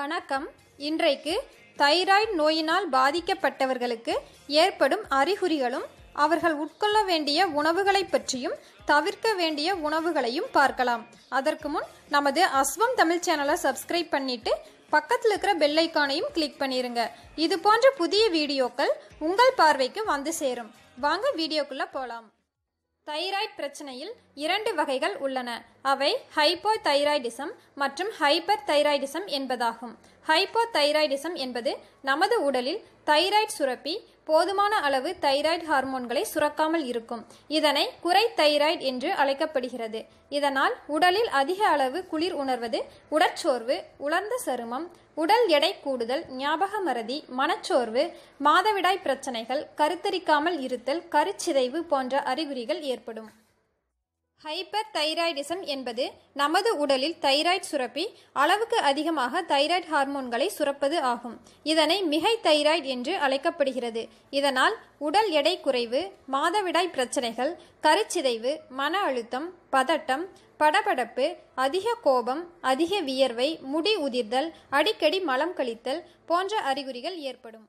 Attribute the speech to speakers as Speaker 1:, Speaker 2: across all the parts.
Speaker 1: வணக்கம். இன்றைக்கு தைராய்டு நோயினால் பாதிக்கப்பட்டவர்களுக்கு ஏற்படும் அறிகுறிகளும் அவர்கள் உட்கொள்ள வேண்டிய உணவுகளைப் பற்றியும் தவிர்க்க வேண்டிய உணவுகளையும் பார்க்கலாம். அதற்கு முன் நமது அஸ்வம் தமிழ் சேனலை சப்ஸ்கிரைப் பண்ணிட்டு பக்கத்தில் இருக்கிற பெல் ஐக்கானையும் கிளிக் பண்ணிருங்க. இது போன்ற புதிய வீடியோக்கள் உங்கள் பார்வைக்கு வந்து சேரும். வாங்க வீடியோக்குள்ள போலாம். தைராய்டு பிரச்சனையில் இரண்டு வகைகள் உள்ளன. அவை ஹைப்போ தைராய்டிசம் மற்றும் ஹைப்பர் தைராய்டிசம் என்பதாகும். ஹைப்போ தைராய்டிசம் என்பது நமது உடலில் தைராய்டு சுரப்பி போதுமான அளவு தைராய்டு ஹார்மோன்களை சுரக்காமல் இருக்கும். இதனை குறை தைராய்டு என்று அழைக்கப்படுகிறது. இதனால் உடலில் அதிக அளவு குளிர் உணர்வது உடற்சோர்வு உலர்ந்த சருமம் உடல் எடை கூடுதல் ஞாபக மறதி மனச்சோர்வு மாதவிடாய் பிரச்சனைகள் கருத்தரிக்காமல் இருத்தல் கருச்சிதைவு போன்ற அறிகுறிகள் ஏற்படும். ஹைப்பர் தைராய்டிசம் என்பது நமது உடலில் தைராய்டு சுரப்பி அளவுக்கு அதிகமாக தைராய்டு ஹார்மோன்களை சுரப்பது ஆகும். இதனை மிகை தைராய்டு என்று அழைக்கப்படுகிறது. இதனால் உடல் எடை குறைவு மாதவிடாய் பிரச்சனைகள் கருச்சிதைவு மன அழுத்தம் பதட்டம் படபடப்பு அதிக கோபம் அதிக வியர்வை முடி உதிர்தல் அடிக்கடி மலம் கழித்தல் போன்ற அறிகுறிகள் ஏற்படும்.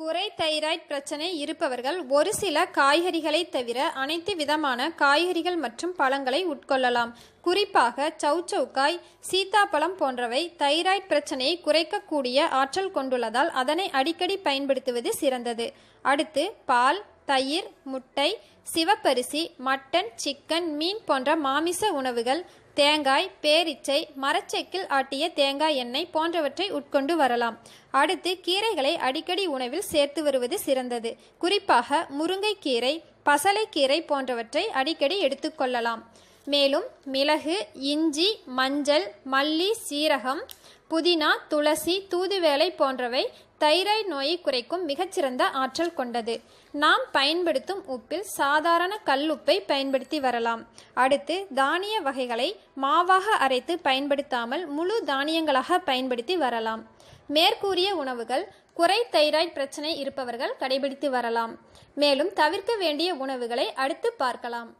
Speaker 1: குறை தைராய்ட் பிரச்சனை இருப்பவர்கள் ஒரு சில காய்கறிகளை தவிர அனைத்து விதமான காய்கறிகள் மற்றும் பழங்களை உட்கொள்ளலாம். குறிப்பாக சவுச்சவுக்காய் சீத்தாப்பழம் போன்றவை தைராய்ட் பிரச்சனையை குறைக்கக்கூடிய ஆற்றல் கொண்டுள்ளதால் அதனை அடிக்கடி பயன்படுத்துவது சிறந்தது. அடுத்து பால் தயிர் முட்டை சிவப்பரிசி மட்டன் சிக்கன் மீன் போன்ற மாமிச உணவுகள் தேங்காய் பேரிச்சை மரச்செக்கில் ஆட்டிய தேங்காய் எண்ணெய் போன்றவற்றை உட்கொண்டு வரலாம். அடுத்து கீரைகளை அடிக்கடி உணவில் சேர்த்து வருவது சிறந்தது. குறிப்பாக முருங்கைக்கீரை பசலைக்கீரை போன்றவற்றை அடிக்கடி எடுத்துக்கொள்ளலாம் மேலும் மிளகு இஞ்சி மஞ்சள் மல்லி சீரகம் புதினா துளசி தூதுவேலை போன்றவை தைராய்டு நோயை குறைக்கும் மிகச்சிறந்த ஆற்றல் கொண்டது. நாம் பயன்படுத்தும் உப்பில் சாதாரண கல்லுப்பை பயன்படுத்தி வரலாம். அடுத்து தானிய வகைகளை மாவாக அரைத்து பயன்படுத்தாமல் முழு தானியங்களாக பயன்படுத்தி வரலாம். மேற்கூறிய உணவுகள் குறை தைராய்டு பிரச்சனை இருப்பவர்கள் கடைபிடித்து வரலாம். மேலும் தவிர்க்க வேண்டிய உணவுகளை அடுத்து பார்க்கலாம்.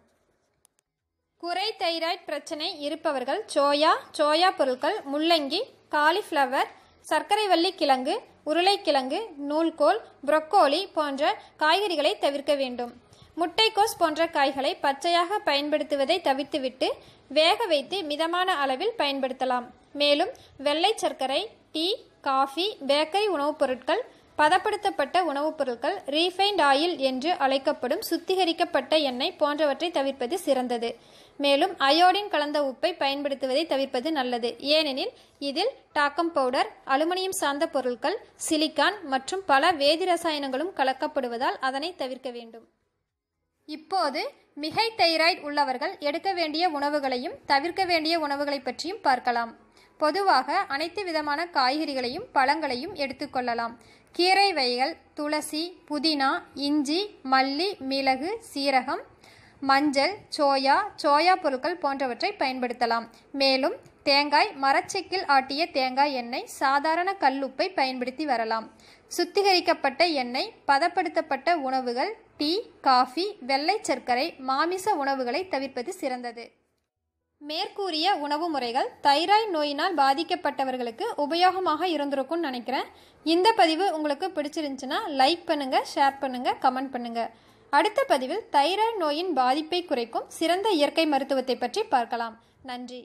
Speaker 1: குறை தைராய்ட் பிரச்சனை இருப்பவர்கள் சோயா சோயா பொருட்கள் முள்ளங்கி காலிஃப்ளவர் சர்க்கரைவள்ளி கிழங்கு உருளைக்கிழங்கு நூல்கோல் புரொக்கோலி போன்ற காய்கறிகளை தவிர்க்க வேண்டும். முட்டைக்கோஸ் போன்ற காய்களை பச்சையாக பயன்படுத்துவதை தவிர்த்துவிட்டு வேக வைத்து மிதமான அளவில் பயன்படுத்தலாம். மேலும் வெள்ளை சர்க்கரை டீ காஃபி பேக்கரி உணவுப் பொருட்கள் பதப்படுத்தப்பட்ட உணவுப் பொருட்கள் ரீஃபைண்ட் ஆயில் என்று அழைக்கப்படும் சுத்திகரிக்கப்பட்ட எண்ணெய் போன்றவற்றை தவிர்ப்பது சிறந்தது. மேலும் அயோடின் கலந்த உப்பை பயன்படுத்துவதை தவிர்ப்பது நல்லது. ஏனெனில் இதில் டாக்கம் பவுடர் அலுமினியம் சார்ந்த பொருட்கள் சிலிக்கான் மற்றும் பல வேதி ரசாயனங்களும் கலக்கப்படுவதால் அதனை தவிர்க்க வேண்டும். இப்போது மிகை தைராய்டு உள்ளவர்கள் எடுக்க வேண்டிய உணவுகளையும் தவிர்க்க வேண்டிய உணவுகளை பற்றியும் பார்க்கலாம். பொதுவாக அனைத்து விதமான காய்கறிகளையும் பழங்களையும் எடுத்துக்கொள்ளலாம் கீரை வகைகள் துளசி புதினா இஞ்சி மல்லி மிளகு சீரகம் மஞ்சள் சோயா சோயா பொருட்கள் போன்றவற்றை பயன்படுத்தலாம். மேலும் தேங்காய் மரச்செக்கில் ஆட்டிய தேங்காய் எண்ணெய் சாதாரண கல்லுப்பை பயன்படுத்தி வரலாம். சுத்திகரிக்கப்பட்ட எண்ணெய் பதப்படுத்தப்பட்ட உணவுகள் டீ காஃபி வெள்ளை சர்க்கரை மாமிச உணவுகளை தவிர்ப்பது சிறந்தது. மேற்கூறிய உணவு முறைகள் தைராய்டு நோயினால் பாதிக்கப்பட்டவர்களுக்கு உபயோகமாக இருந்திருக்கும்னு நினைக்கிறேன். இந்த பதிவு உங்களுக்கு பிடிச்சிருந்துச்சுன்னா லைக் பண்ணுங்க ஷேர் பண்ணுங்க கமெண்ட் பண்ணுங்க. அடுத்த பதிவில் தைராய்டு நோயின் பாதிப்பை குறைக்கும் சிறந்த இயற்கை மருத்துவத்தை பற்றி பார்க்கலாம். நன்றி.